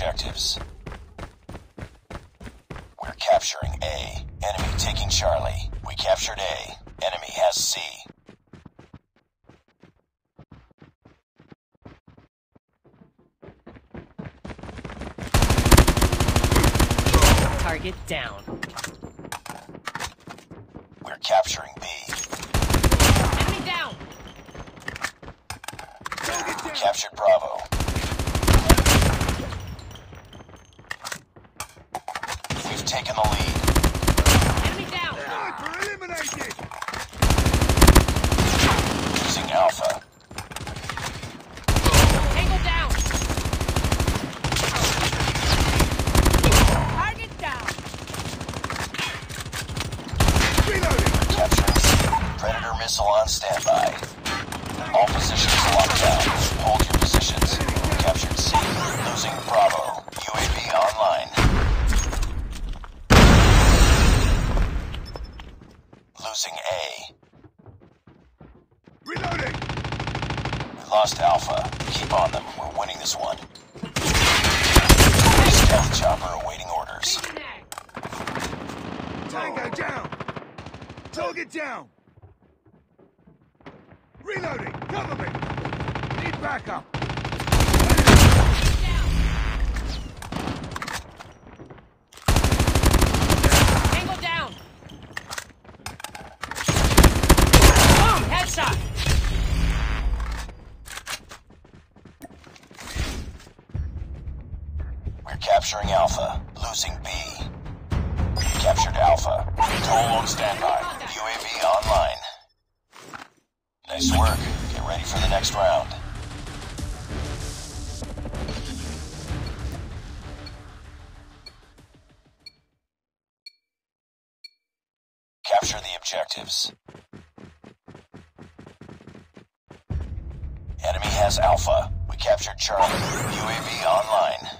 objectives. We're capturing A. Enemy taking Charlie. We captured A. Enemy has C. Target down. We're capturing B. Enemy down. We captured Bravo. We've taken the lead. Enemy down. Sniper eliminated! Losing Alpha. Tango down. Target down. Reloading! Capturing Predator missile on standby. All positions locked down. Hold your positions. Captured C. Losing Bravo. Lost Alpha. Keep on them. We're winning this one. Stealth chopper awaiting orders. Tango down! Target down! Reloading! Cover me! Need backup! Tango down. Boom! Headshot. We're capturing Alpha. Losing B. Captured Alpha. Toll on standby. UAV online. Nice work. Get ready for the next round. Capture the objectives. Enemy has Alpha. We captured Charlie. UAV online.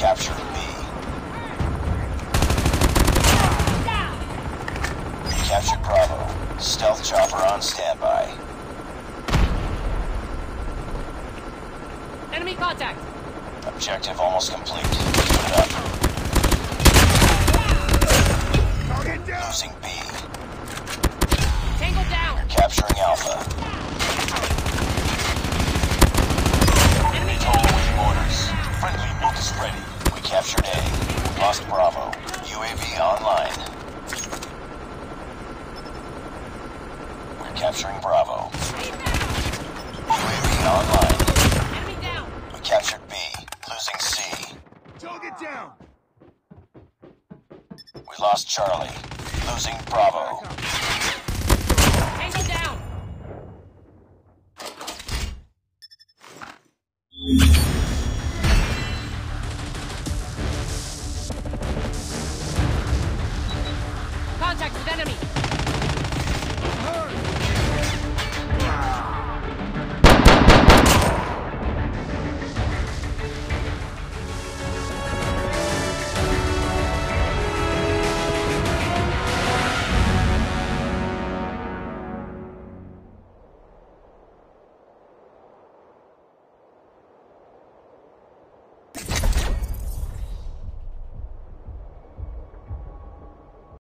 Capturing B. We captured Bravo. Stealth chopper on standby. Enemy contact. Objective almost complete. Keep it up. Losing B. Tango down. We're capturing Alpha. Capturing Bravo. UAV online. Enemy down. We captured B. Losing C. Target down! We lost Charlie. Losing Bravo.